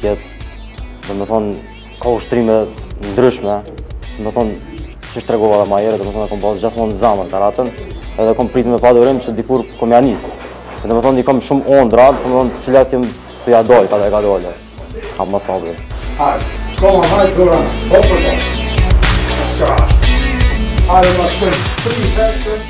tjetë, dhe me thonë, ka ushtrime ndryshme, dhe me thonë, që është tregova dhe jere dhe me thonë, dhe kom pasë gjithë mund zamën të ratën, edhe kom pritë me pa dhe që dikur kom janisë. Dhe, me thonë, i kom shumë onë dratë, dhe me thonë, që letë jem të jadoj, ka e ka dole. Ka më sabri. Hajë, koma, hajë, dhura, hopër, hajë, hajë, hajë, hajë, hajë, hajë, hajë, hajë, hajë,